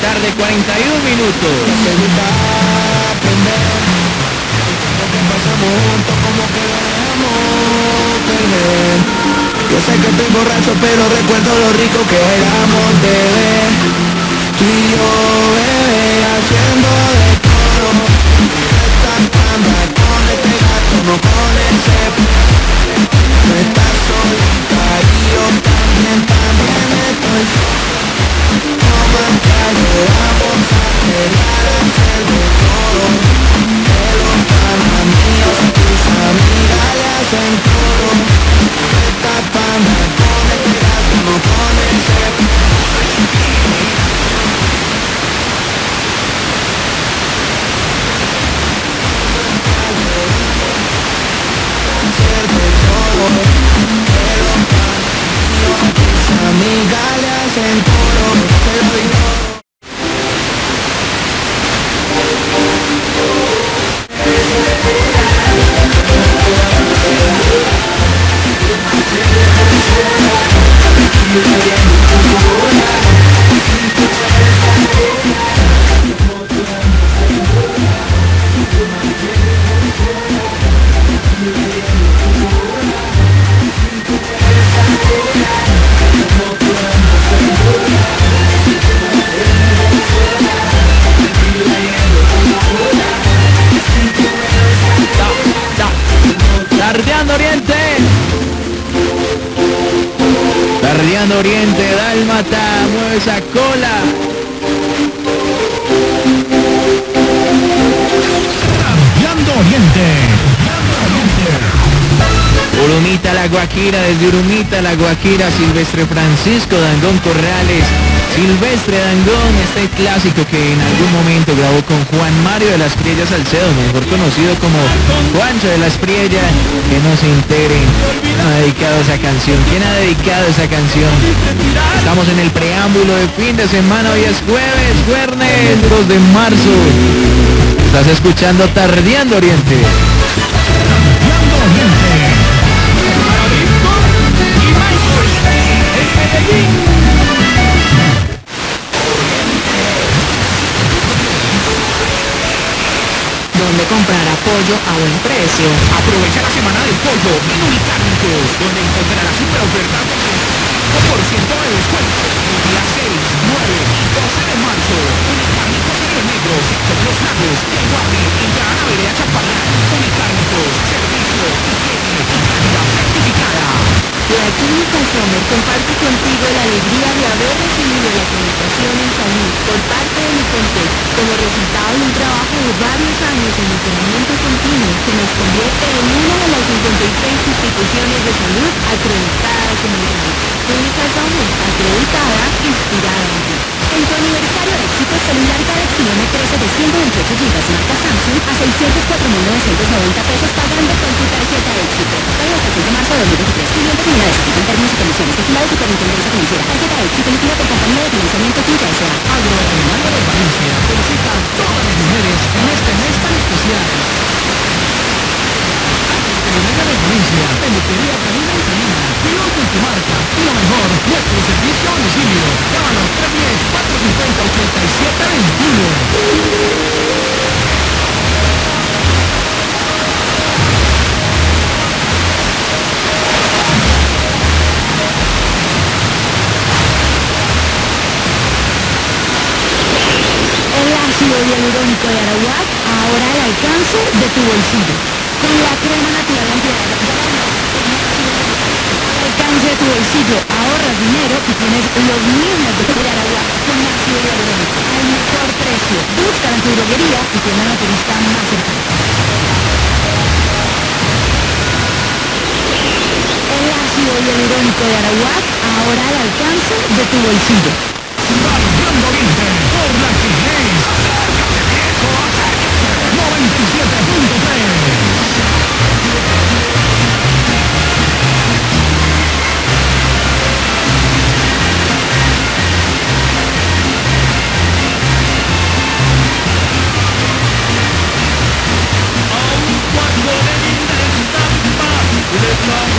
tarde, 41 minutos. Yo sé que estoy borracho, pero recuerdo lo rico que éramos, bebé. Tú y yo, bebé, haciendo de tus amigas le Oriente. Oriente, Dálmata, mueve esa cola. Urumita La Guajira, desde Urumita La Guajira, Silvestre Francisco Dangón Corrales. Silvestre Dangón, este clásico que en algún momento grabó con Juan Mario de las Priellas Salcedo, mejor conocido como Juancho de las Priellas, que no se integren. ¿Quién ha dedicado esa canción? ¿Quién ha dedicado esa canción? Estamos en el preámbulo de fin de semana, hoy es jueves, jueves 2 de marzo. Estás escuchando Tardeando Oriente. A buen precio. Aprovecha la semana del pollo en Unicárnicos, donde encontrarás super ofertas por ciento de descuento el día 6, 9 y 12 de marzo. Unicárnicos en Río Negro, sector Los Lagos, El Guardi, en Llana Vereda Chapalán. Unicárnicos, servicio, higiene y calidad. La Clínica Sommer comparte contigo la alegría de haber recibido la acreditación en salud por parte de mi contexto como resultado de un trabajo de varios años en entrenamiento continuo que nos convierte en una de las 56 instituciones de salud acreditadas en el país. Clínica Sommer, acreditada, inspirada en ti. En tu aniversario de éxito, celular Galaxy M13 de 128 GB marca Samsung a 604.990 pesos pagando con tu tarjeta de éxito. Hasta el 6 de marzo de 2023. Y condiciones. Vigilado Superintendencia Financiera. Tarjeta de emitida por de financiamiento de Valencia felicita a todas las mujeres en este mes tan especial. Agroalimentaria de Valencia, peluquería y tu marca lo mejor, nuestro servicio ácido hialurónico de Araguat ahora al alcance de tu bolsillo. Con la crema natural al alcance de tu bolsillo, ahorras dinero y tienes los mismos de Araguat con ácido hialurónico al mejor precio. Busca en tu droguería y tienda naturista más cercana. El ácido hialurónico de Araguat ahora al alcance de tu bolsillo. Lord.